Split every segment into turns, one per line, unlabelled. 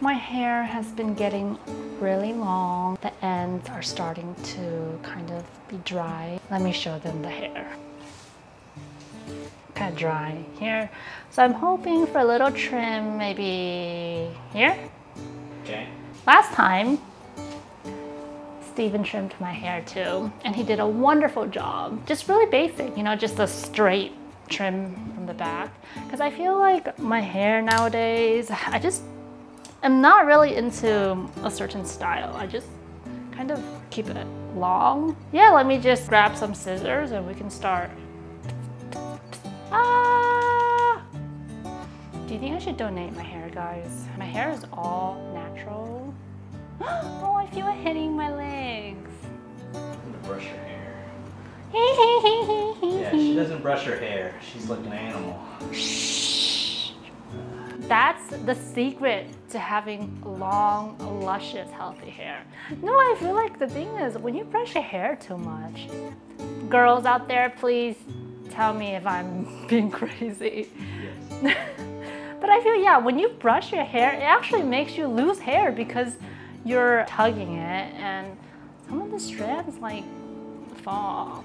My hair has been getting really long. The ends are starting to kind of be dry. Let me show them the hair. Kind of dry here. So I'm hoping for a little trim maybe here.
Okay.
Last time Steven trimmed my hair too, and he did a wonderful job. Just really basic, you know, just a straight trim from the back. Because I feel like my hair nowadays, I just am not really into a certain style. I just kind of keep it long. Yeah, let me just grab some scissors and we can start. Ah! Do you think I should donate my hair, guys? My hair is all natural. Oh, I feel it hitting
Yeah, she doesn't brush her hair. She's like an animal.
That's the secret to having long, luscious, healthy hair. No, I feel like the thing is when you brush your hair too much, girls out there, please tell me if I'm being crazy.
Yes.
But I feel, yeah, when you brush your hair, it actually makes you lose hair because you're tugging it and some of the strands like fall off.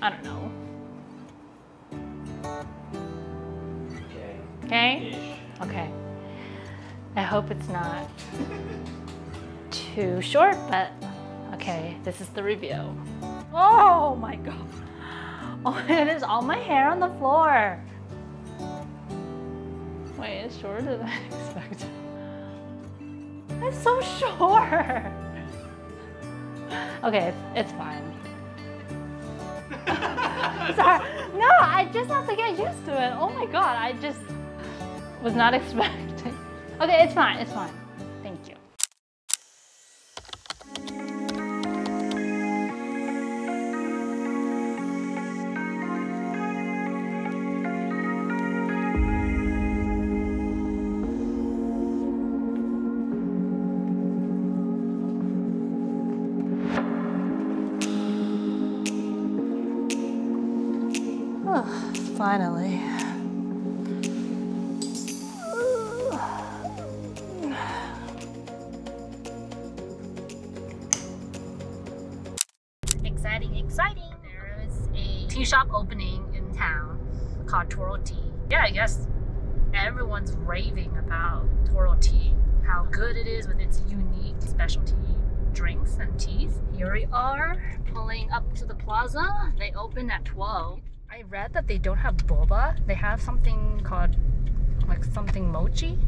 I don't know.
Okay.
Okay?
Ish.
Okay. I hope it's not too short, but okay, this is the review. Oh my god. Oh, it is all my hair on the floor. Wait, it's shorter than I expected. It's so short. Okay, it's, it's fine. Sorry. No, I just have to get used to it. Oh my god, I just was not expecting. Okay, it's fine, it's fine. Oh, finally. Exciting, exciting. There is a tea shop opening in town called Toro Tea. Yeah, I guess everyone's raving about Toro Tea, how good it is with its unique specialty drinks and teas. Here we are pulling up to the plaza. They open at 12. I read that they don't have boba. They have something called like something mochi.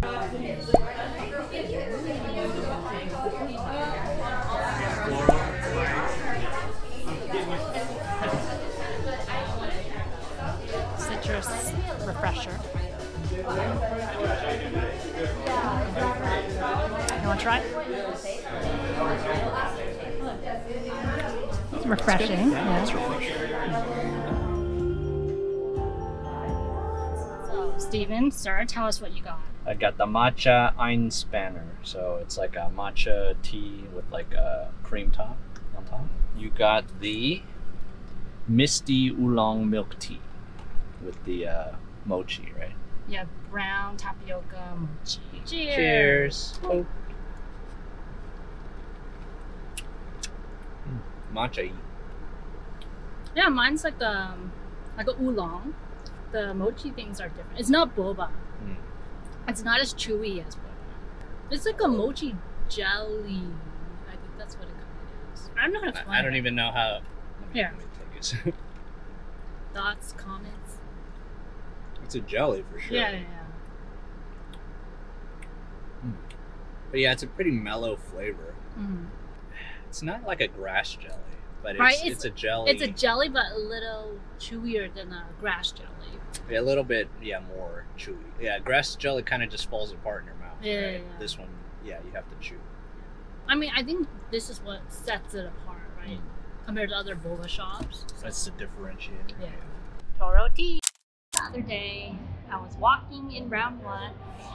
Citrus refresher. You want to try? It's refreshing. yeah. So, Steven, sir, tell us what you got.
I got the matcha Einspanner. So it's like a matcha tea with like a cream top on top. You got the Misty Oolong Milk Tea with the uh, mochi, right?
Yeah, brown tapioca mochi. Cheers.
Cheers. Oh. Mm, Matcha.
Yeah, mine's like um like a oolong. The mochi things are different. It's not boba.
Mm.
It's not as chewy as boba. It's like a mochi jelly. I think that's what it kind of is. I don't know how to.
I, I don't
it.
even know how.
Yeah.
let me take it.
Thoughts, comments.
it's a jelly for sure.
Yeah, yeah,
But yeah, it's a pretty mellow flavor.
Mm.
It's not like a grass jelly, but it's,
Right,
it's,
it's-
a jelly.
It's a jelly, but a little chewier than a grass jelly.
Yeah, a little bit, yeah, more chewy. Yeah, grass jelly kind of just falls apart in your mouth.
Yeah,
right?
yeah.
This one, yeah, you have to chew.
I mean, I think this is what sets it apart, right? Mm. Compared to other boba shops.
That's the differentiator.
Yeah. Toro tea. The other day, I was walking in round one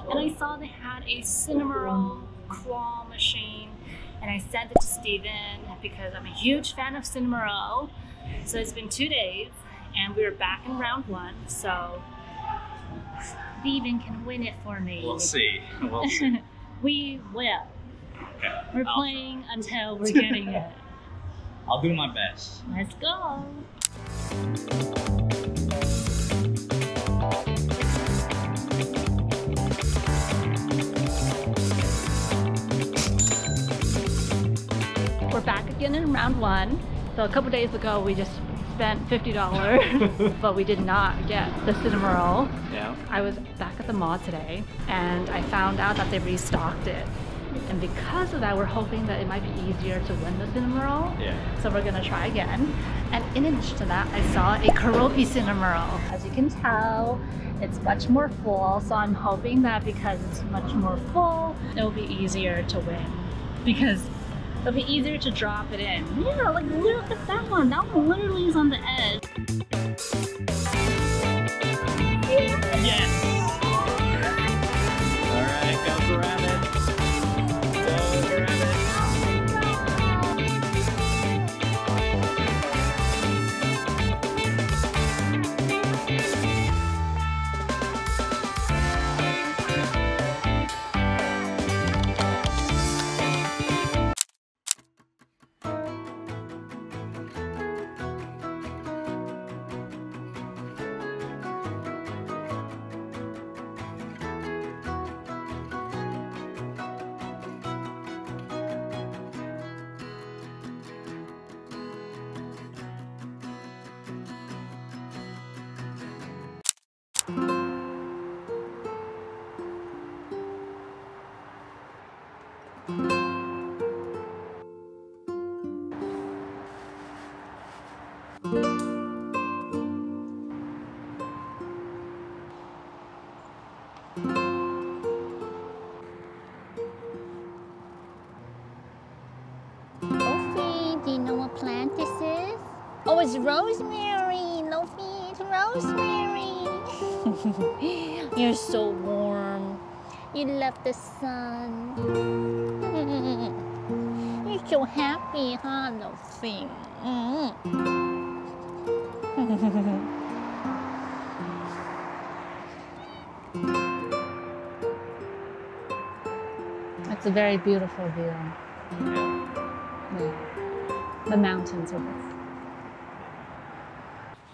and I saw they had a Cinnamoroll claw machine. And I sent it to Steven because I'm a huge fan of Cinnamoroll. So it's been two days and we were back in round one. So Steven can win it for me.
We'll see. We'll see.
We will.
Okay.
We're
I'll-
playing until we're getting it.
I'll do my best.
Let's go. Back again in round one. So a couple days ago, we just spent $50, but we did not get the Cinnamoroll.
Yeah.
I was back at the mall today and I found out that they restocked it. And because of that, we're hoping that it might be easier to win the Cinnamoroll.
Yeah.
So we're gonna try again. And in addition to that, I saw a Karopi Cinnamoroll. As you can tell, it's much more full. So I'm hoping that because it's much more full, it'll be easier to win. Because it'll be easier to drop it in. Yeah, like look at that one. That one literally is on the edge.
Yes.
Rosemary. Lofi, it's rosemary. You're so warm. You love the sun. You're so happy, huh, Lofi? Mm.
It's a very beautiful view.
Yeah.
Yeah. The mountains are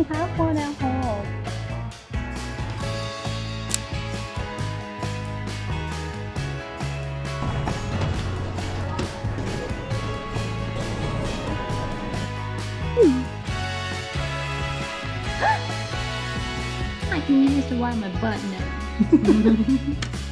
We have one at home. Hmm.
I can use this to wipe my butt now.